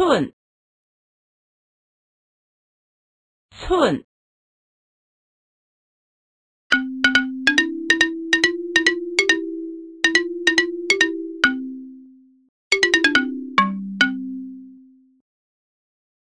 寸寸。